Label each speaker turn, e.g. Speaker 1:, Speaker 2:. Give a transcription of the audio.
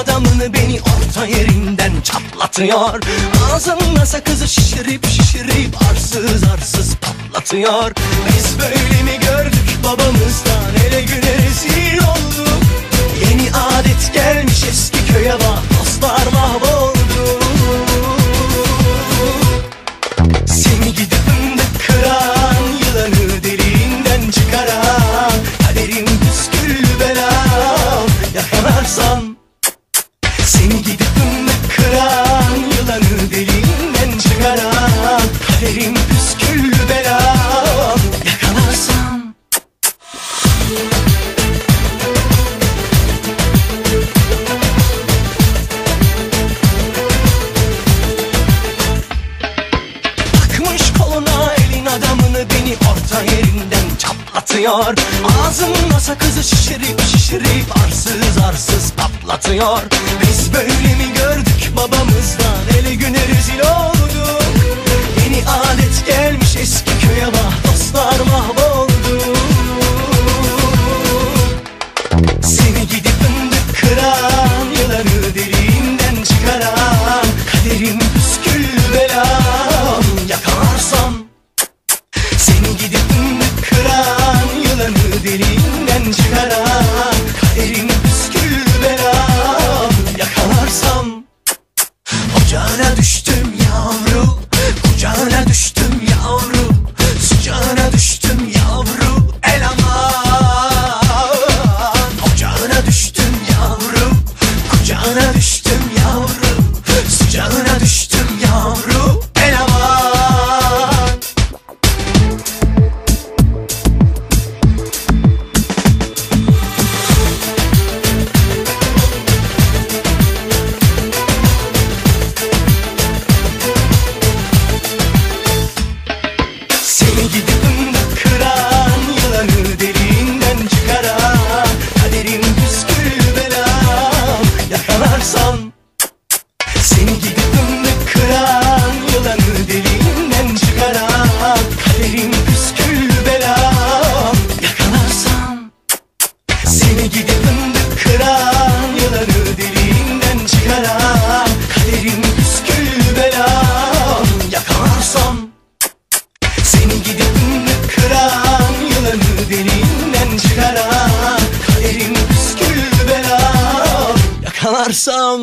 Speaker 1: adamını beni orta yerinden çatlatıyor. Ağzımda sakızı şişirip şişirip arsız arsız pat patlatıyor Biz böyle mi gördük? patlatıyor Ağzımda sakızı şişirip şişirip arsız arsız patlatıyor. Biz böyle mi gördük babamızdan? Eli güne rezil olduk Seni gidi fındık kıran Yılanı deliğinden çıkaran Kaderin püskül belan Yakalarsam Seni gidi fındık kıran Yılanı deliğinden çıkaran Kaderin püskül belan Yakalarsam